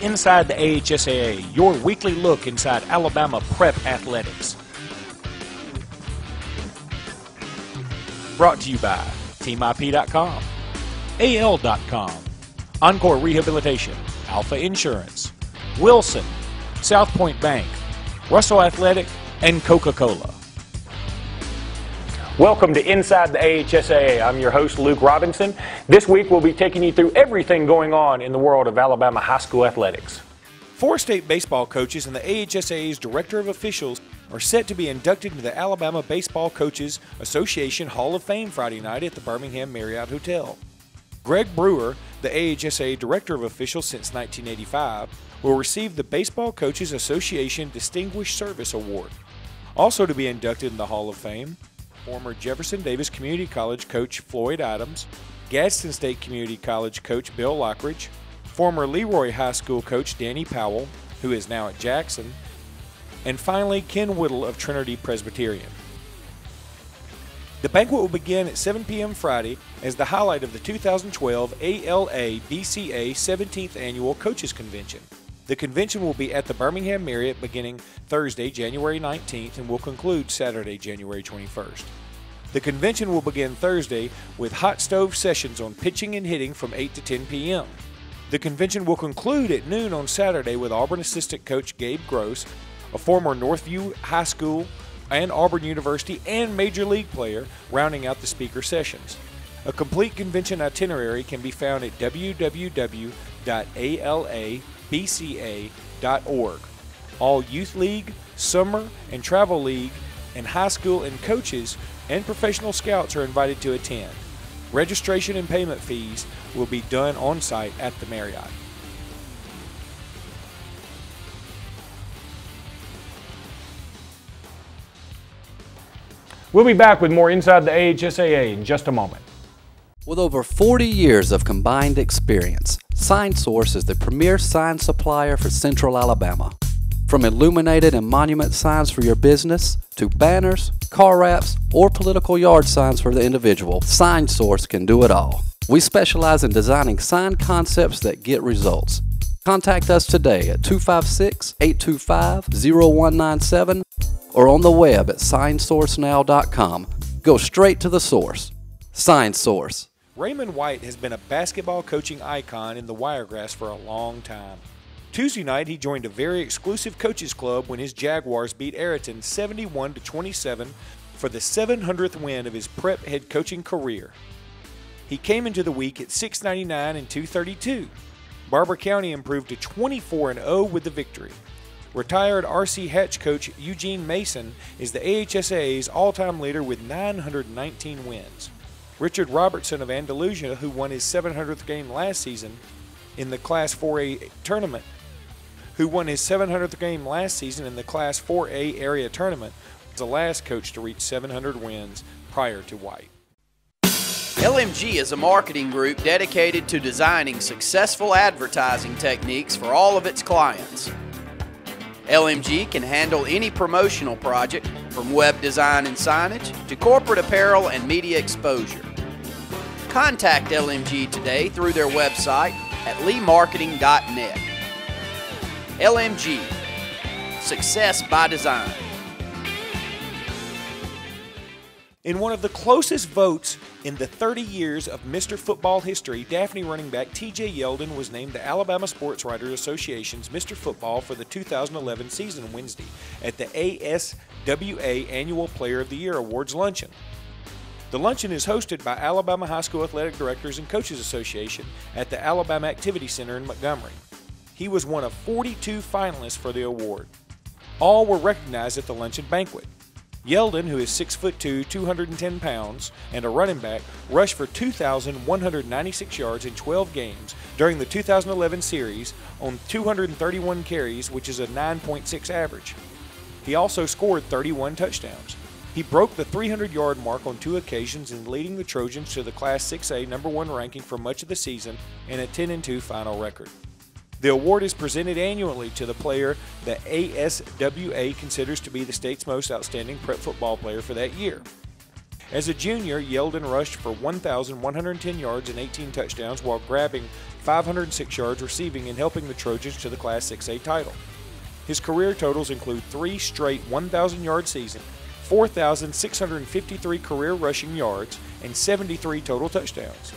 Inside the AHSAA, your weekly look inside Alabama prep athletics. Brought to you by TeamIP.com, AL.com, Encore Rehabilitation, Alpha Insurance, Wilson, South Point Bank, Russell Athletic, and Coca Cola. Welcome to Inside the AHSAA. I'm your host, Luke Robinson. This week we'll be taking you through everything going on in the world of Alabama high school athletics. Four state baseball coaches and the AHSAA's Director of Officials are set to be inducted into the Alabama Baseball Coaches Association Hall of Fame Friday night at the Birmingham Marriott Hotel. Greg Brewer, the AHSAA Director of Officials since 1985, will receive the Baseball Coaches Association Distinguished Service Award. Also to be inducted in the Hall of Fame former Jefferson Davis Community College coach Floyd Adams, Gadsden State Community College coach Bill Lockridge, former Leroy High School coach Danny Powell, who is now at Jackson, and finally Ken Whittle of Trinity Presbyterian. The banquet will begin at 7 p.m. Friday as the highlight of the 2012 ALA BCA 17th Annual Coaches Convention. The convention will be at the Birmingham Marriott beginning Thursday, January 19th, and will conclude Saturday, January 21st. The convention will begin Thursday with hot stove sessions on pitching and hitting from 8 to 10 p.m. The convention will conclude at noon on Saturday with Auburn assistant coach Gabe Gross, a former Northview High School and Auburn University and Major League player, rounding out the speaker sessions. A complete convention itinerary can be found at www.ala bca.org. All youth league, summer, and travel league, and high school and coaches and professional scouts are invited to attend. Registration and payment fees will be done on site at the Marriott. We'll be back with more Inside the AHSAA in just a moment. With over 40 years of combined experience, SignSource is the premier sign supplier for Central Alabama. From illuminated and monument signs for your business to banners, car wraps, or political yard signs for the individual, SignSource can do it all. We specialize in designing sign concepts that get results. Contact us today at 256 825 0197 or on the web at signsourcenow.com. Go straight to the source. SignSource. Raymond White has been a basketball coaching icon in the Wiregrass for a long time. Tuesday night, he joined a very exclusive coaches club when his Jaguars beat Ariton 71 to 27 for the 700th win of his prep head coaching career. He came into the week at 699 and 232. Barbour County improved to 24 0 with the victory. Retired RC Hatch coach Eugene Mason is the AHSAA's all time leader with 919 wins. Richard Robertson of Andalusia, who won his 700th game last season in the Class 4A tournament, who won his 700th game last season in the Class 4A area tournament, was the last coach to reach 700 wins prior to White. LMG is a marketing group dedicated to designing successful advertising techniques for all of its clients. LMG can handle any promotional project from web design and signage to corporate apparel and media exposure. Contact LMG today through their website at leemarketing.net. LMG Success by Design. In one of the closest votes in the 30 years of Mr. Football history, Daphne running back TJ Yeldon was named the Alabama Sports Writers Association's Mr. Football for the 2011 season Wednesday at the ASWA Annual Player of the Year Awards luncheon. The luncheon is hosted by Alabama High School Athletic Directors and Coaches Association at the Alabama Activity Center in Montgomery. He was one of 42 finalists for the award. All were recognized at the luncheon banquet. Yeldon, who is 6'2, 210 pounds, and a running back, rushed for 2,196 yards in 12 games during the 2011 series on 231 carries, which is a 9.6 average. He also scored 31 touchdowns. He broke the 300 yard mark on two occasions in leading the Trojans to the Class 6A number one ranking for much of the season and a 10 2 final record. The award is presented annually to the player the ASWA considers to be the state's most outstanding prep football player for that year. As a junior, Yeldon rushed for 1,110 yards and 18 touchdowns while grabbing 506 yards receiving and helping the Trojans to the Class 6A title. His career totals include three straight 1,000 yard seasons, 4,653 career rushing yards, and 73 total touchdowns.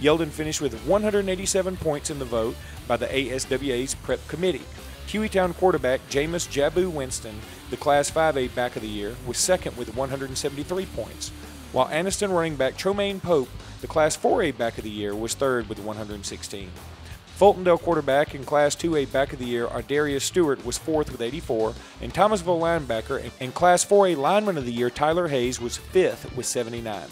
Yeldon finished with 187 points in the vote by the ASWA's prep committee. Hueytown quarterback Jameis Jabu Winston, the Class 5A back of the year, was second with 173 points, while Anniston running back Troymaine Pope, the Class 4A back of the year, was third with 116. Fultondale quarterback and Class 2A back of the year ArDarius Stewart was fourth with 84, and Thomasville linebacker and Class 4A lineman of the year Tyler Hayes was fifth with 79.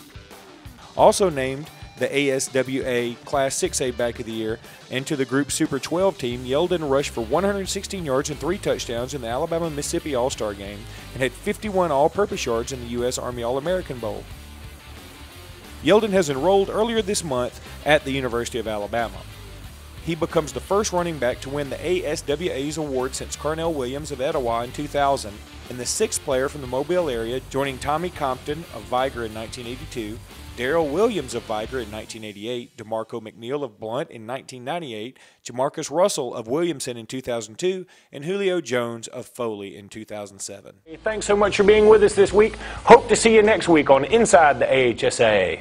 Also named the ASWA Class 6A back of the year, and to the Group Super 12 team, Yeldon rushed for 116 yards and three touchdowns in the Alabama Mississippi All Star game and had 51 all purpose yards in the U.S. Army All American Bowl. Yeldon has enrolled earlier this month at the University of Alabama he becomes the first running back to win the ASWA's award since Carnell Williams of Etowah in 2000, and the sixth player from the Mobile area, joining Tommy Compton of Vigor in 1982, Daryl Williams of Vigor in 1988, DeMarco McNeil of Blount in 1998, Jamarcus Russell of Williamson in 2002, and Julio Jones of Foley in 2007. Thanks so much for being with us this week. Hope to see you next week on Inside the AHSAA.